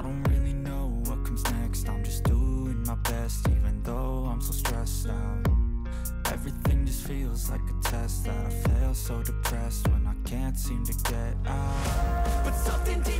I don't really know what comes next. I'm just doing my best even though I'm so stressed out. Everything just feels like a test that I fail so depressed when I can't seem to get out. But something deep